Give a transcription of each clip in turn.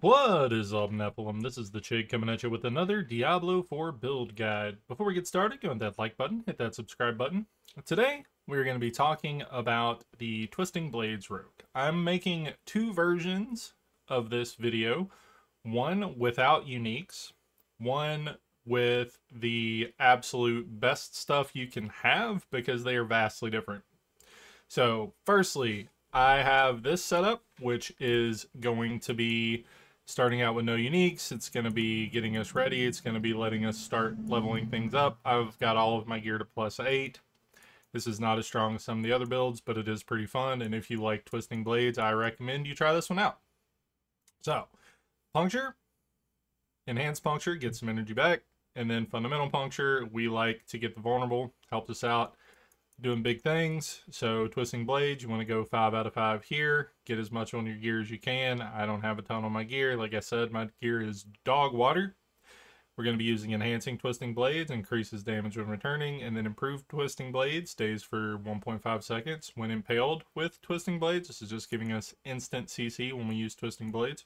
What is up, Nephilim? This is the Chigg coming at you with another Diablo 4 build guide. Before we get started, go on that like button, hit that subscribe button. Today, we're going to be talking about the Twisting Blades Rogue. I'm making two versions of this video, one without uniques, one with the absolute best stuff you can have because they are vastly different. So, firstly, I have this setup, which is going to be starting out with no uniques. It's going to be getting us ready. It's going to be letting us start leveling things up. I've got all of my gear to plus 8. This is not as strong as some of the other builds, but it is pretty fun. And if you like twisting blades, I recommend you try this one out. So, puncture, enhanced puncture, get some energy back. And then fundamental puncture, we like to get the vulnerable, helps us out doing big things. So twisting blades, you want to go five out of five here. Get as much on your gear as you can. I don't have a ton on my gear. Like I said, my gear is dog water. We're going to be using enhancing twisting blades, increases damage when returning, and then improved twisting blades stays for 1.5 seconds when impaled with twisting blades. This is just giving us instant CC when we use twisting blades.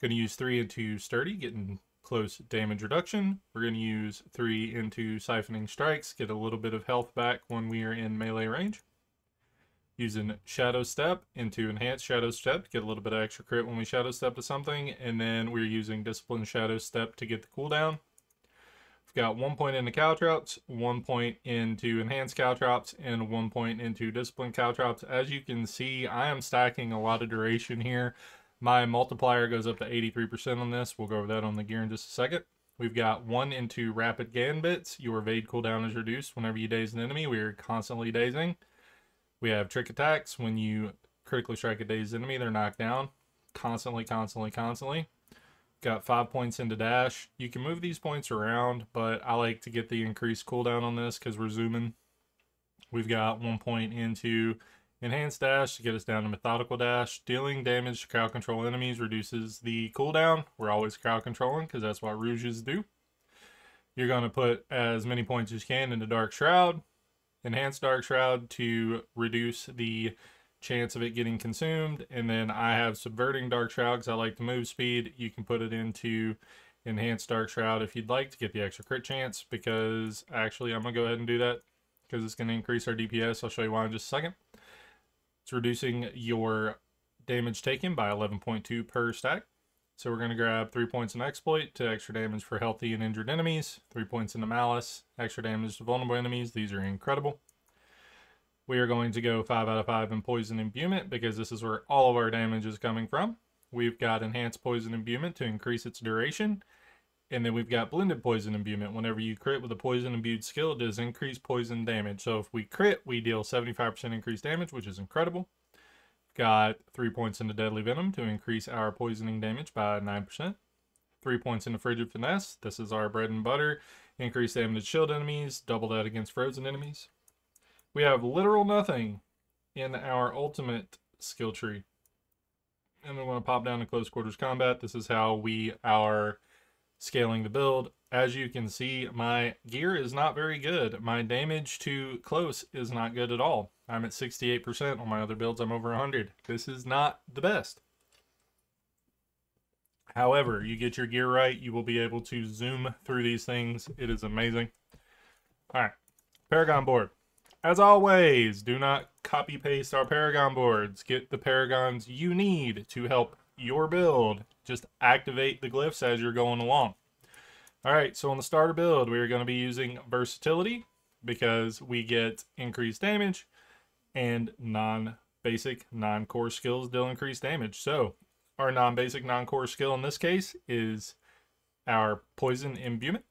Going to use three into sturdy, getting close damage reduction. We're going to use three into siphoning strikes, get a little bit of health back when we are in melee range. Using shadow step into enhanced shadow step, to get a little bit of extra crit when we shadow step to something, and then we're using discipline shadow step to get the cooldown. We've got one point into caltrops, one point into enhanced caltrops, and one point into discipline caltrops. As you can see, I am stacking a lot of duration here. My multiplier goes up to 83% on this. We'll go over that on the gear in just a second. We've got one into rapid gambits. Your evade cooldown is reduced whenever you daze an enemy. We are constantly dazing. We have trick attacks. When you critically strike a dazed enemy, they're knocked down. Constantly, constantly, constantly. Got five points into dash. You can move these points around, but I like to get the increased cooldown on this because we're zooming. We've got one point into Enhanced dash to get us down to methodical dash. Dealing damage to crowd control enemies reduces the cooldown. We're always crowd controlling because that's what Rogues do. You're going to put as many points as you can into Dark Shroud. Enhanced Dark Shroud to reduce the chance of it getting consumed. And then I have Subverting Dark Shroud because I like the move speed. You can put it into Enhanced Dark Shroud if you'd like to get the extra crit chance because actually I'm going to go ahead and do that because it's going to increase our DPS. I'll show you why in just a second. It's reducing your damage taken by 11.2 per stack. So we're going to grab 3 points in Exploit to extra damage for healthy and injured enemies, 3 points into Malice, extra damage to vulnerable enemies. These are incredible. We are going to go 5 out of 5 in Poison Imbuement because this is where all of our damage is coming from. We've got Enhanced Poison Imbuement to increase its duration. And then we've got Blended Poison Imbuement. Whenever you crit with a Poison Imbued skill, it does increase poison damage. So if we crit, we deal 75% increased damage, which is incredible. Got 3 points into Deadly Venom to increase our poisoning damage by 9%. 3 points into Frigid Finesse. This is our bread and butter. Increase damage to shield enemies. Double that against frozen enemies. We have literal nothing in our ultimate skill tree. And we want to pop down to close quarters combat. This is how we are scaling the build. As you can see, my gear is not very good. My damage to close is not good at all. I'm at 68%. On my other builds, I'm over 100. This is not the best. However, you get your gear right, you will be able to zoom through these things. It is amazing. All right, Paragon board. As always, do not copy paste our Paragon boards. Get the Paragons you need to help your build. Just activate the glyphs as you're going along. All right, so on the starter build, we're going to be using versatility because we get increased damage and non-basic, non-core skills deal increased damage. So our non-basic, non-core skill in this case is our poison imbuement.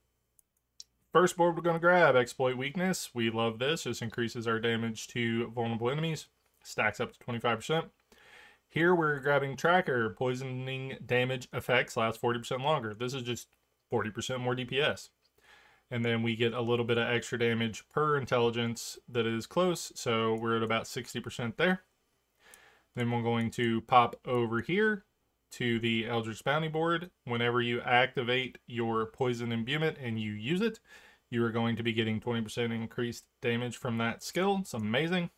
First board we're going to grab, exploit weakness. We love this. This increases our damage to vulnerable enemies. Stacks up to 25%. Here we're grabbing tracker, poisoning damage effects last 40% longer. This is just 40% more DPS. And then we get a little bit of extra damage per intelligence that is close, so we're at about 60% there. Then we're going to pop over here to the Eldritch Bounty board. Whenever you activate your poison imbuement and you use it, you are going to be getting 20% increased damage from that skill. It's amazing.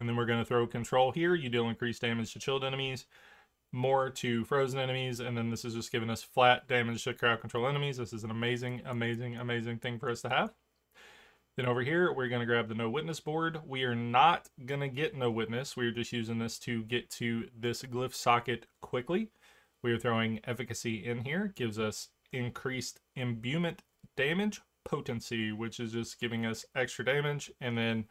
And then we're going to throw control here. You deal increased damage to chilled enemies. more to frozen enemies, and then this is just giving us flat damage to crowd control enemies. This is an amazing, amazing, amazing thing for us to have. Then over here, we're going to grab the no witness board. We are not going to get no witness. We're just using this to get to this glyph socket quickly. We are throwing efficacy in here. Gives us increased imbuement damage potency, which is just giving us extra damage. And then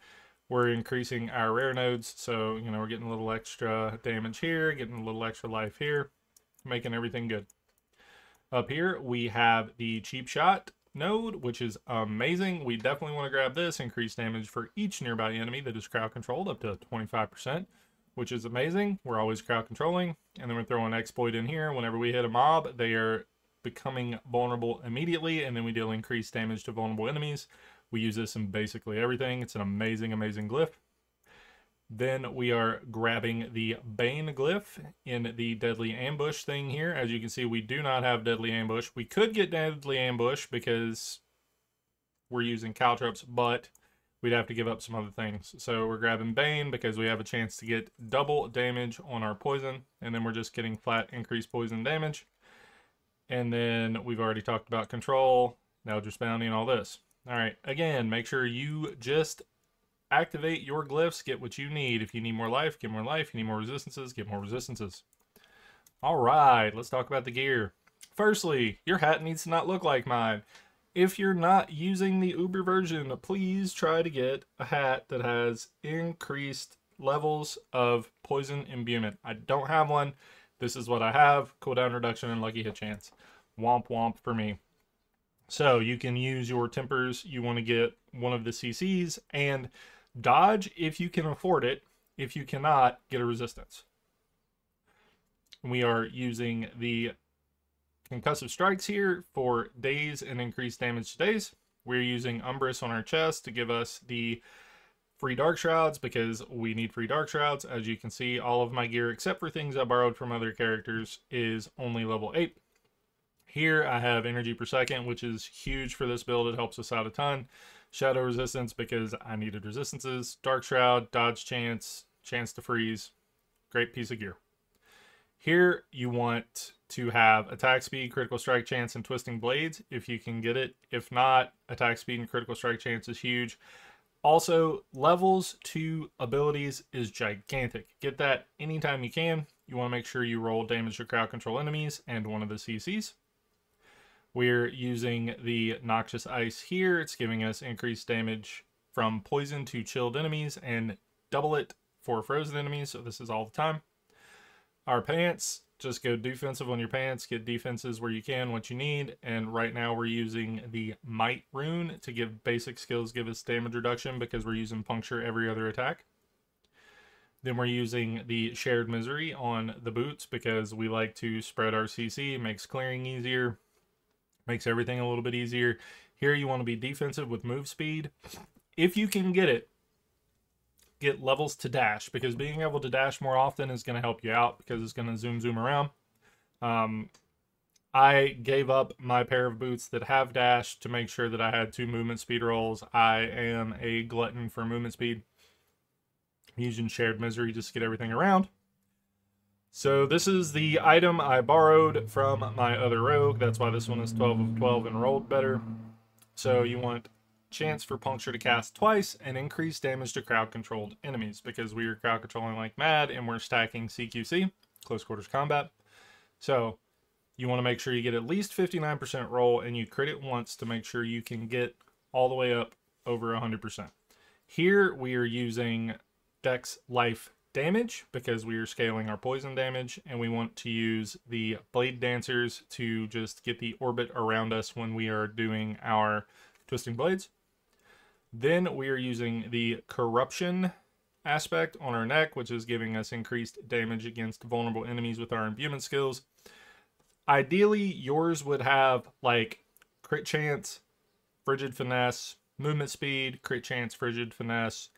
we're increasing our rare nodes. So, you know, we're getting a little extra damage here, getting a little extra life here, making everything good. Up here, we have the cheap shot node, which is amazing. We definitely want to grab this. Increase damage for each nearby enemy that is crowd controlled up to 25%, which is amazing. We're always crowd controlling. And then we're throwing exploit in here. Whenever we hit a mob, they are becoming vulnerable immediately, and then we deal increased damage to vulnerable enemies. We use this in basically everything. It's an amazing, amazing glyph. Then we are grabbing the Bane glyph in the Deadly Ambush thing here. As you can see, we do not have Deadly Ambush. We could get Deadly Ambush because we're using Caltrops, but we'd have to give up some other things. So we're grabbing Bane because we have a chance to get double damage on our poison, and then we're just getting flat increased poison damage. And then we've already talked about control, Eldritch Bounty, and all this. All right, again, make sure you just activate your glyphs, get what you need. If you need more life, get more life. You need more resistances, get more resistances. All right, let's talk about the gear. Firstly, your hat needs to not look like mine. If you're not using the Uber version, please try to get a hat that has increased levels of poison imbuement. I don't have one. This is what I have. Cooldown reduction and lucky hit chance. Womp womp for me. So you can use your tempers. You want to get one of the CCs and dodge if you can afford it. If you cannot, get a resistance. We are using the concussive strikes here for daze and increased damage to daze. We're using Umbrous on our chest to give us the free dark shrouds because we need free dark shrouds. As you can see, all of my gear, except for things I borrowed from other characters, is only level 8. Here I have energy per second, which is huge for this build. It helps us out a ton. Shadow resistance because I needed resistances. Dark shroud, dodge chance, chance to freeze. Great piece of gear. Here you want to have attack speed, critical strike chance, and twisting blades if you can get it. If not, attack speed and critical strike chance is huge. Also, levels to abilities is gigantic. Get that anytime you can. You want to make sure you roll damage to crowd control enemies and one of the CCs. We're using the Noxious Ice here. It's giving us increased damage from poison to chilled enemies and double it for frozen enemies, so this is all the time. Our pants, just go defensive on your pants, get defenses where you can, what you need, and right now we're using the Might rune to give basic skills, give us damage reduction because we're using puncture every other attack. Then we're using the Shared Misery on the boots because we like to spread our CC, makes clearing easier, makes everything a little bit easier. Here you want to be defensive with move speed. If you can get it, get levels to dash because being able to dash more often is going to help you out because it's going to zoom zoom around. Um, I gave up my pair of boots that have dash to make sure that I had two movement speed rolls. I am a glutton for movement speed. Using shared misery just to get everything around. So this is the item I borrowed from my other rogue. That's why this one is 12 of 12 and rolled better. So you want chance for puncture to cast twice and increase damage to crowd controlled enemies because we are crowd controlling like mad and we're stacking CQC, close quarters combat. So you want to make sure you get at least 59% roll and you crit it once to make sure you can get all the way up over 100%. Here we are using Dex Life damage because we are scaling our poison damage and we want to use the blade dancers to just get the orbit around us when we are doing our twisting blades. Then we are using the corruption aspect on our neck, which is giving us increased damage against vulnerable enemies with our imbuement skills. Ideally, yours would have like crit chance, frigid finesse, movement speed, crit chance, frigid finesse,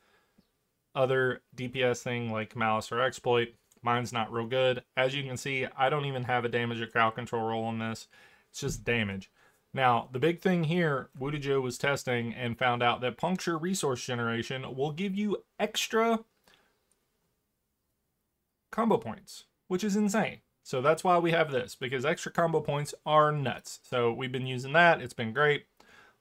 other DPS thing like malice or exploit. Mine's not real good. As you can see, I don't even have a damage or crowd control roll on this. It's just damage. Now, the big thing here, Joe was testing and found out that puncture resource generation will give you extra combo points, which is insane. So that's why we have this, because extra combo points are nuts. So we've been using that. It's been great.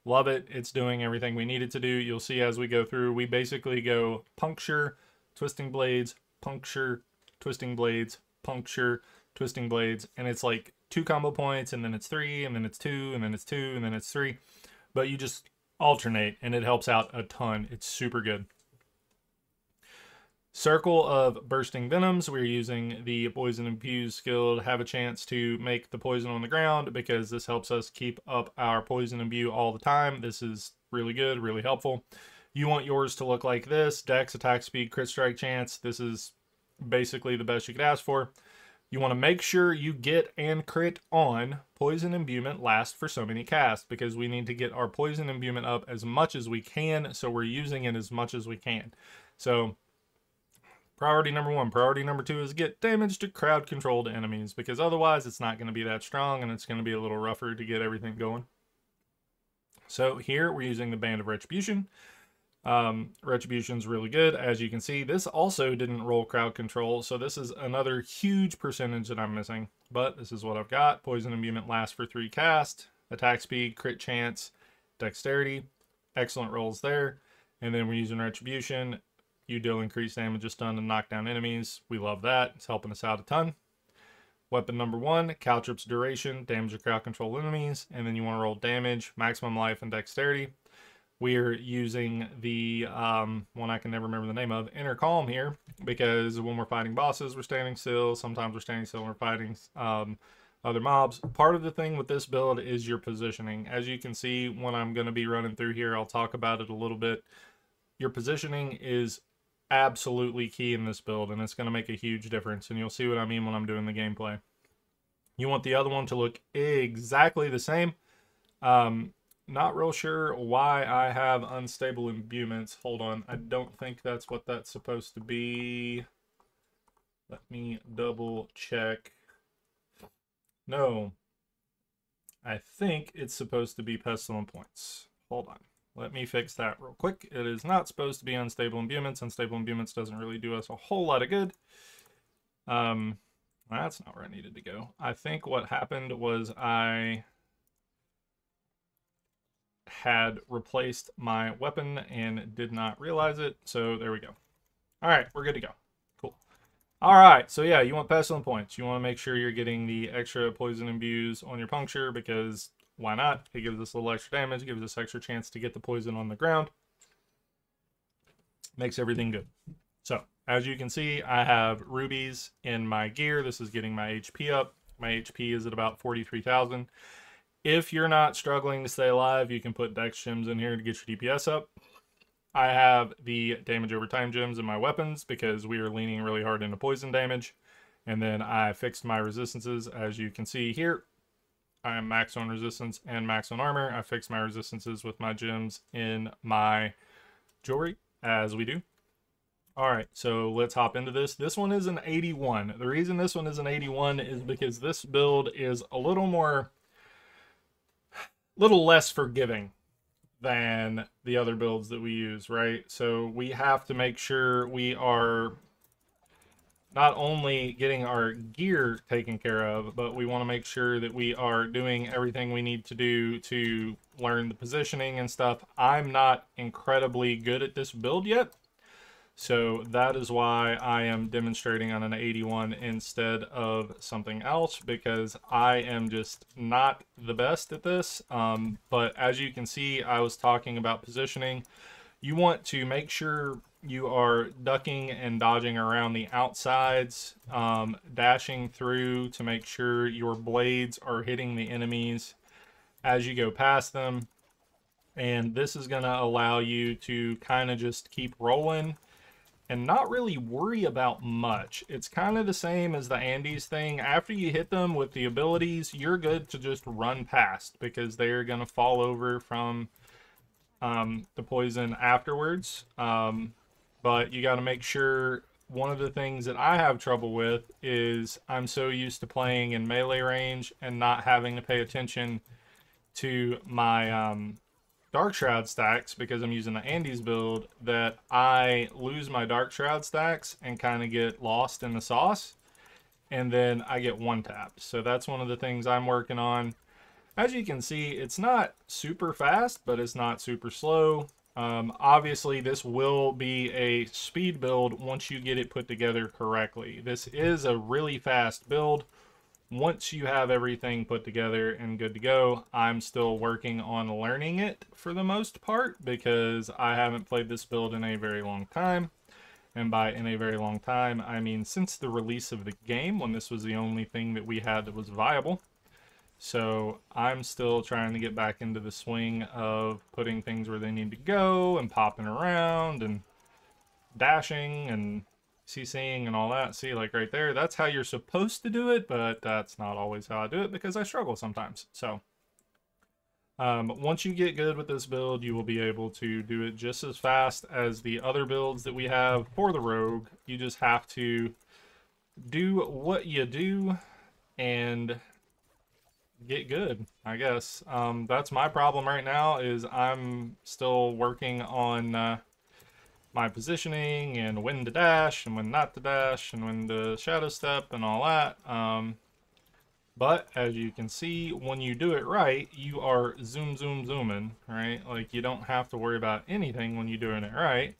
Love it. It's doing everything we needed to do. You'll see as we go through, we basically go puncture, twisting blades, puncture, twisting blades, puncture, twisting blades, and it's like two combo points, and then it's three, and then it's two, and then it's two, and then it's three. But you just alternate, and it helps out a ton. It's super good. Circle of Bursting Venoms. We're using the Poison Infused skill to have a chance to make the poison on the ground because this helps us keep up our poison imbue all the time. This is really good, really helpful. You want yours to look like this. Dex, attack speed, crit strike chance. This is basically the best you could ask for. You want to make sure you get and crit on poison imbuement last for so many casts because we need to get our poison imbuement up as much as we can so we're using it as much as we can. So priority number one. Priority number two is get damage to crowd controlled enemies because otherwise it's not going to be that strong and it's going to be a little rougher to get everything going. So here we're using the Band of Retribution. Um, Retribution's really good. As you can see, this also didn't roll crowd control, so this is another huge percentage that I'm missing. But this is what I've got. Poison imbuement lasts for three cast. Attack speed, crit chance, dexterity. Excellent rolls there. And then we're using Retribution. You deal increased damage just done to knock down enemies. We love that. It's helping us out a ton. Weapon number one, Caltrops duration, damage or crowd control enemies, and then you want to roll damage, maximum life, and dexterity. We're using the um, one I can never remember the name of, Inner Calm here, because when we're fighting bosses, we're standing still. Sometimes we're standing still when we're fighting um, other mobs. Part of the thing with this build is your positioning. As you can see, when I'm going to be running through here, I'll talk about it a little bit. Your positioning is absolutely key in this build, and it's going to make a huge difference, and you'll see what I mean when I'm doing the gameplay. You want the other one to look exactly the same. Um, not real sure why I have unstable imbuements. Hold on. I don't think that's what that's supposed to be. Let me double check. No. I think it's supposed to be pestilent points. Hold on. Let me fix that real quick. It is not supposed to be unstable imbuements. Unstable imbuements doesn't really do us a whole lot of good. Um, that's not where I needed to go. I think what happened was I had replaced my weapon and did not realize it. So there we go. All right, we're good to go. Cool. All right, so yeah, you want pestilent points. You want to make sure you're getting the extra poison imbues on your puncture because why not? It gives us a little extra damage, gives us extra chance to get the poison on the ground. Makes everything good. So, as you can see, I have rubies in my gear. This is getting my HP up. My HP is at about 43,000. If you're not struggling to stay alive, you can put dex gems in here to get your DPS up. I have the damage over time gems in my weapons because we are leaning really hard into poison damage. And then I fixed my resistances. As you can see here, I am max on resistance and max on armor. I fix my resistances with my gems in my jewelry, as we do. All right, so let's hop into this. This one is an 81. The reason this one is an 81 is because this build is a little more a little less forgiving than the other builds that we use, right? So we have to make sure we are not only getting our gear taken care of, but we want to make sure that we are doing everything we need to do to learn the positioning and stuff. I'm not incredibly good at this build yet, so that is why I am demonstrating on an 81 instead of something else because I am just not the best at this. Um, but as you can see, I was talking about positioning. You want to make sure you are ducking and dodging around the outsides, um, dashing through to make sure your blades are hitting the enemies as you go past them. And this is going to allow you to kind of just keep rolling and not really worry about much. It's kind of the same as the Andy's thing. After you hit them with the abilities, you're good to just run past because they're going to fall over from um, the poison afterwards. Um, but you got to make sure one of the things that I have trouble with is I'm so used to playing in melee range and not having to pay attention to my um, Dark Shroud stacks because I'm using the Andy's build that I lose my Dark Shroud stacks and kind of get lost in the sauce. and then I get one tapped. So that's one of the things I'm working on. As you can see, it's not super fast, but it's not super slow. Um, obviously, this will be a speed build once you get it put together correctly. This is a really fast build. Once you have everything put together and good to go, I'm still working on learning it for the most part because I haven't played this build in a very long time. And by in a very long time, I mean since the release of the game when this was the only thing that we had that was viable. So I'm still trying to get back into the swing of putting things where they need to go and popping around and dashing and CCing and all that. See, like right there, that's how you're supposed to do it, but that's not always how I do it because I struggle sometimes. So um, once you get good with this build, you will be able to do it just as fast as the other builds that we have for the Rogue. You just have to do what you do and get good, I guess. Um, that's my problem right now is I'm still working on uh, my positioning and when to dash and when not to dash and when to shadow step and all that. Um, but as you can see, when you do it right, you are zoom, zoom, zooming, right? Like you don't have to worry about anything when you're doing it right.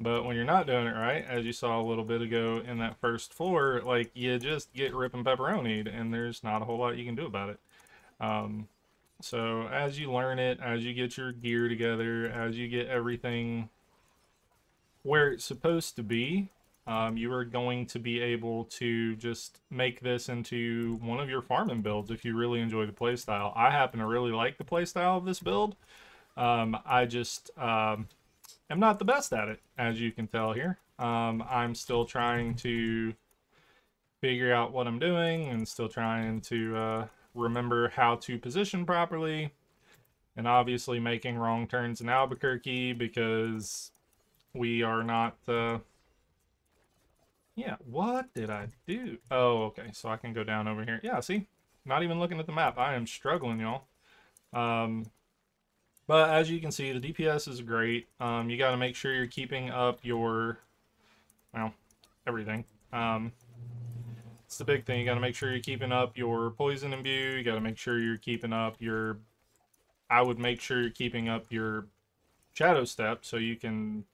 But when you're not doing it right, as you saw a little bit ago in that first floor, like you just get ripping pepperoni and there's not a whole lot you can do about it. Um, so as you learn it, as you get your gear together, as you get everything where it's supposed to be, um, you are going to be able to just make this into one of your farming builds if you really enjoy the playstyle. I happen to really like the playstyle of this build. Um, I just um, am not the best at it, as you can tell here. Um, I'm still trying to figure out what I'm doing and still trying to uh, remember how to position properly. And obviously making wrong turns in Albuquerque because we are not... Uh, yeah, what did I do? Oh, okay, so I can go down over here. Yeah, see? Not even looking at the map. I am struggling, y'all. Um, but as you can see, the DPS is great. Um, you got to make sure you're keeping up your, well, everything. Um, it's the big thing. You got to make sure you're keeping up your poison imbue. You got to make sure you're keeping up your, I would make sure you're keeping up your shadow step so you can,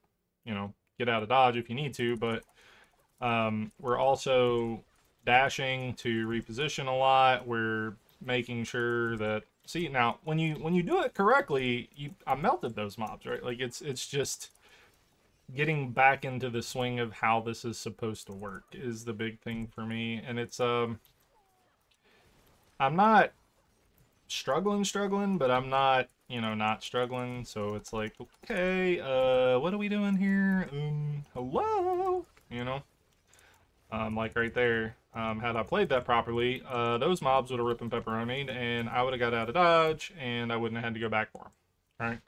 you know, get out of dodge if you need to, but um, we're also dashing to reposition a lot. We're making sure that see now when you when you do it correctly, you I melted those mobs right. Like it's it's just getting back into the swing of how this is supposed to work is the big thing for me, and it's um I'm not struggling struggling but i'm not you know not struggling so it's like okay uh what are we doing here um hello you know um, like right there, um, had I played that properly, uh, those mobs would have ripped and pepperoni, and I would have got out of dodge, and I wouldn't have had to go back for them. Right?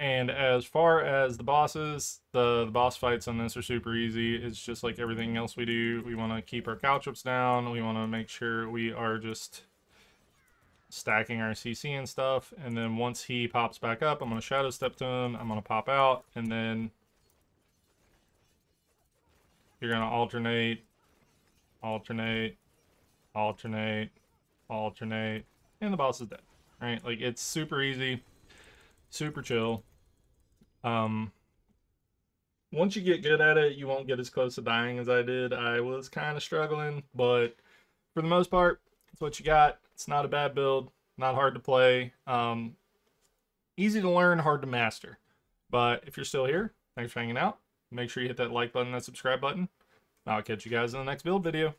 And as far as the bosses, the, the boss fights on this are super easy. It's just like everything else we do. We want to keep our caltrops down. We want to make sure we are just stacking our CC and stuff. And then once he pops back up, I'm going to shadow step to him. I'm going to pop out, and then you're going to alternate, alternate, alternate, alternate, and the boss is dead. Right? Like, it's super easy, super chill. Um, once you get good at it, you won't get as close to dying as I did. I was kind of struggling, but for the most part, it's what you got. It's not a bad build, not hard to play. Um, easy to learn, hard to master. But if you're still here, thanks for hanging out. Make sure you hit that like button, that subscribe button. I'll catch you guys in the next build video.